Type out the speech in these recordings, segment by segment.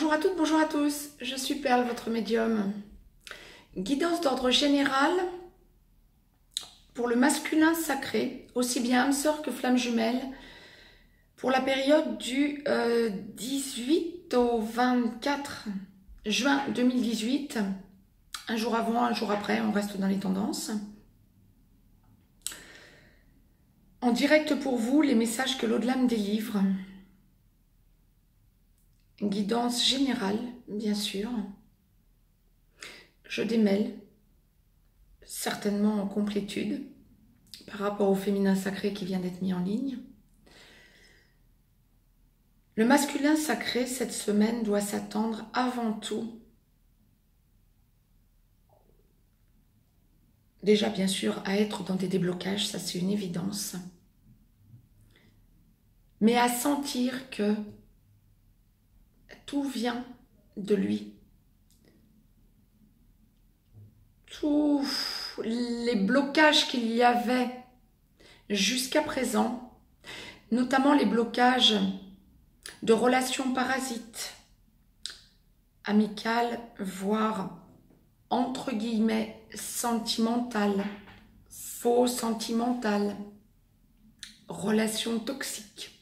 Bonjour à toutes, bonjour à tous, je suis Perle, votre médium. Guidance d'ordre général pour le masculin sacré, aussi bien âme sœur que flamme jumelle, pour la période du 18 euh, au 24 juin 2018, un jour avant, un jour après, on reste dans les tendances. En direct pour vous, les messages que l'au-delà me délivre guidance générale, bien sûr. Je démêle, certainement en complétude, par rapport au féminin sacré qui vient d'être mis en ligne. Le masculin sacré, cette semaine, doit s'attendre avant tout, déjà bien sûr, à être dans des déblocages, ça c'est une évidence, mais à sentir que tout vient de lui. Tous les blocages qu'il y avait jusqu'à présent, notamment les blocages de relations parasites, amicales, voire entre guillemets sentimentales, faux sentimentales, relations toxiques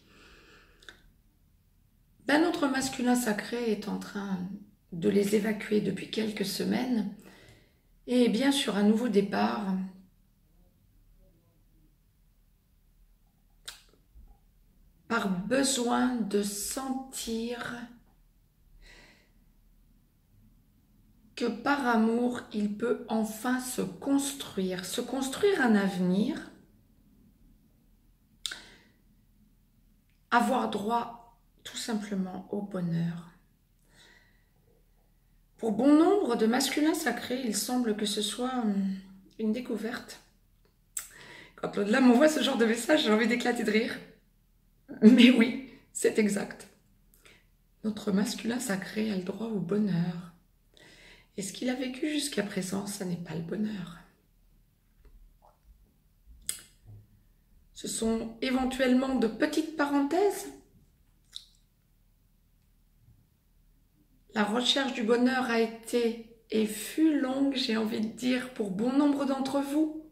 ben, notre masculin sacré est en train de les évacuer depuis quelques semaines. Et bien sur un nouveau départ. Par besoin de sentir que par amour, il peut enfin se construire, se construire un avenir, avoir droit tout simplement au bonheur. Pour bon nombre de masculins sacrés, il semble que ce soit hum, une découverte. Quand au-delà m'envoie ce genre de message, j'ai envie d'éclater de rire. Mais oui, c'est exact. Notre masculin sacré a le droit au bonheur. Et ce qu'il a vécu jusqu'à présent, ça n'est pas le bonheur. Ce sont éventuellement de petites parenthèses La recherche du bonheur a été et fut longue, j'ai envie de dire, pour bon nombre d'entre vous,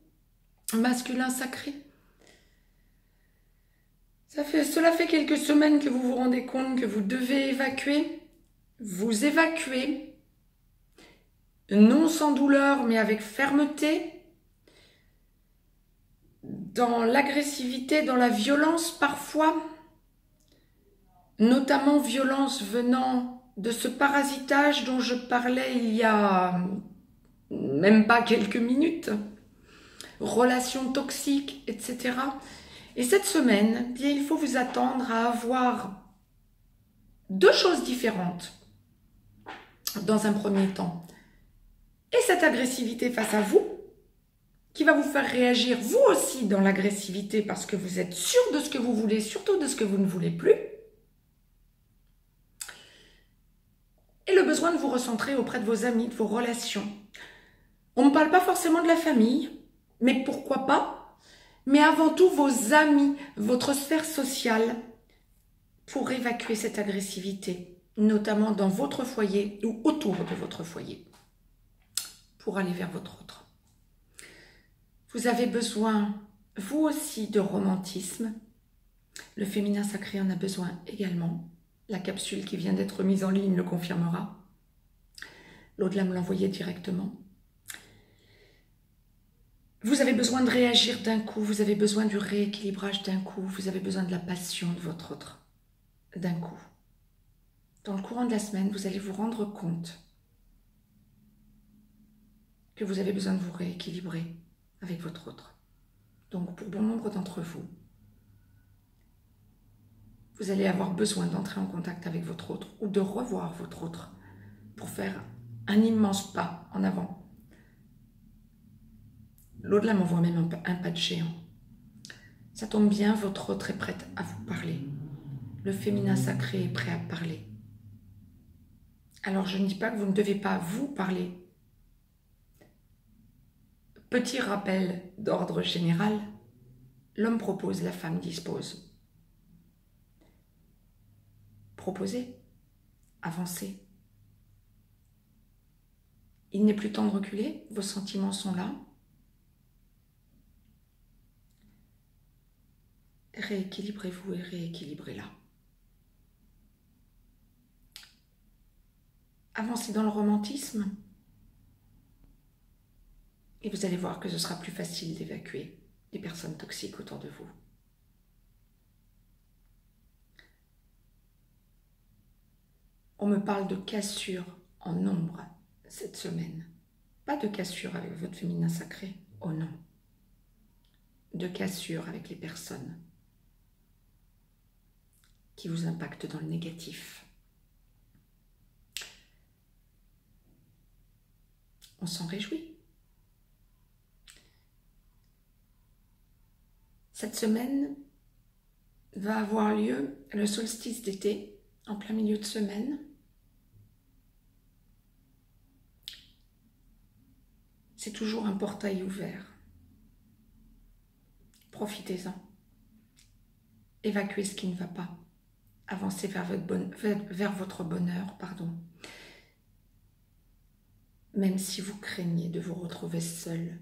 masculin sacré. Cela fait quelques semaines que vous vous rendez compte que vous devez évacuer. Vous évacuez, non sans douleur, mais avec fermeté, dans l'agressivité, dans la violence parfois, notamment violence venant de ce parasitage dont je parlais il y a même pas quelques minutes, relations toxiques, etc. Et cette semaine, bien, il faut vous attendre à avoir deux choses différentes dans un premier temps. Et cette agressivité face à vous, qui va vous faire réagir vous aussi dans l'agressivité parce que vous êtes sûr de ce que vous voulez, surtout de ce que vous ne voulez plus. et besoin de vous recentrer auprès de vos amis, de vos relations. On ne parle pas forcément de la famille, mais pourquoi pas? Mais avant tout vos amis, votre sphère sociale, pour évacuer cette agressivité, notamment dans votre foyer ou autour de votre foyer, pour aller vers votre autre. Vous avez besoin, vous aussi, de romantisme. Le féminin sacré en a besoin également. La capsule qui vient d'être mise en ligne le confirmera. L'au-delà me l'envoyait directement. Vous avez besoin de réagir d'un coup, vous avez besoin du rééquilibrage d'un coup, vous avez besoin de la passion de votre autre d'un coup. Dans le courant de la semaine, vous allez vous rendre compte que vous avez besoin de vous rééquilibrer avec votre autre. Donc pour bon nombre d'entre vous, vous allez avoir besoin d'entrer en contact avec votre autre ou de revoir votre autre pour faire un immense pas en avant. L'au-delà m'envoie même un pas de géant. Ça tombe bien, votre autre est prête à vous parler. Le féminin sacré est prêt à parler. Alors je ne dis pas que vous ne devez pas vous parler. Petit rappel d'ordre général, l'homme propose, la femme dispose. Proposer. avancez. Il n'est plus temps de reculer, vos sentiments sont là. Rééquilibrez-vous et rééquilibrez-la. Avancez dans le romantisme et vous allez voir que ce sera plus facile d'évacuer les personnes toxiques autour de vous. On me parle de cassure en nombre cette semaine. Pas de cassure avec votre féminin sacré, oh non. De cassure avec les personnes qui vous impactent dans le négatif. On s'en réjouit. Cette semaine va avoir lieu le solstice d'été en plein milieu de semaine. C'est toujours un portail ouvert. Profitez-en. Évacuez ce qui ne va pas. Avancez vers votre, bonheur, pardon. Même si vous craignez de vous retrouver seul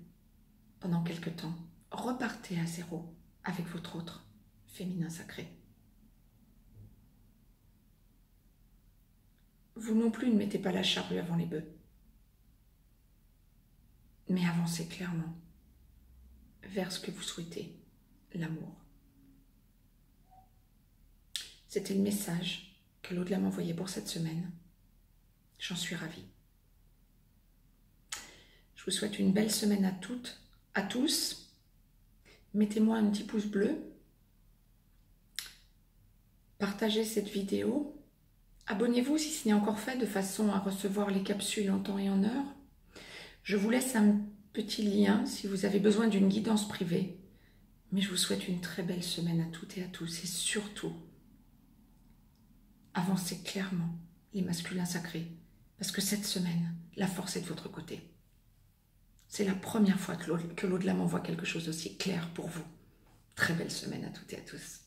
pendant quelque temps, repartez à zéro avec votre autre féminin sacré. Vous non plus ne mettez pas la charrue avant les bœufs mais avancez clairement vers ce que vous souhaitez, l'amour. C'était le message que l'au-delà m'envoyait pour cette semaine. J'en suis ravie. Je vous souhaite une belle semaine à toutes, à tous. Mettez-moi un petit pouce bleu. Partagez cette vidéo. Abonnez-vous si ce n'est encore fait de façon à recevoir les capsules en temps et en heure. Je vous laisse un petit lien si vous avez besoin d'une guidance privée. Mais je vous souhaite une très belle semaine à toutes et à tous. Et surtout, avancez clairement les masculins sacrés. Parce que cette semaine, la force est de votre côté. C'est la première fois que l'au-delà m'envoie quelque chose d'aussi clair pour vous. Très belle semaine à toutes et à tous.